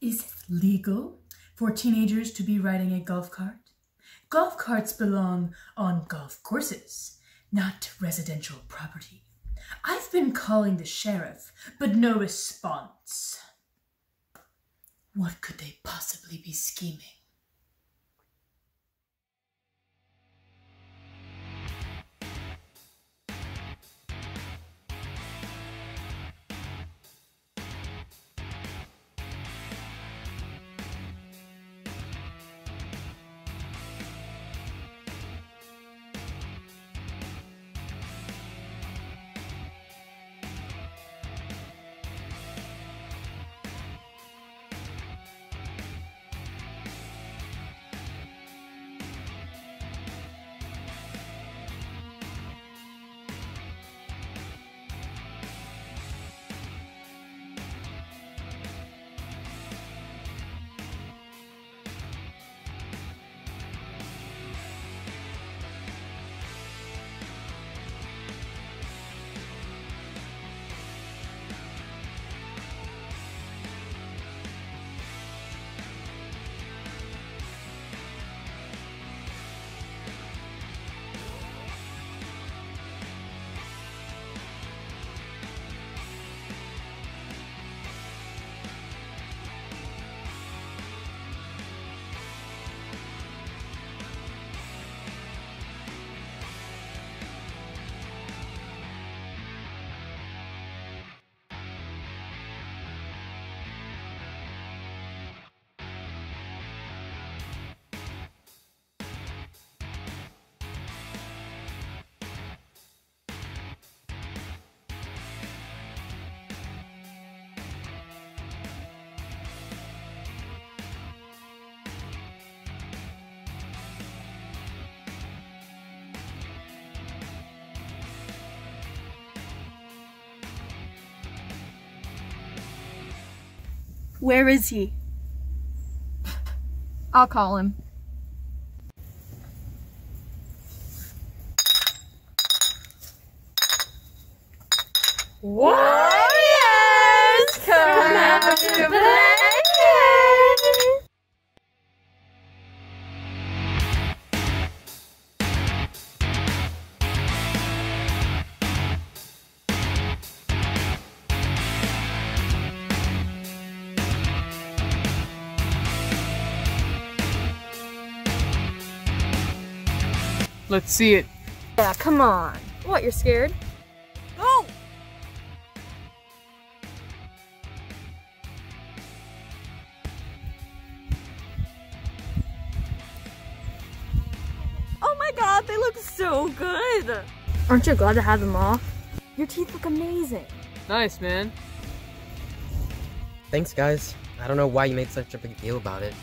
Is it legal for teenagers to be riding a golf cart? Golf carts belong on golf courses, not residential property. I've been calling the sheriff, but no response. What could they possibly be scheming? Where is he? I'll call him. Warriors, come out Let's see it. Yeah, come on. What, you're scared? Go! Oh my god, they look so good! Aren't you glad to have them off? Your teeth look amazing. Nice, man. Thanks, guys. I don't know why you made such a big deal about it.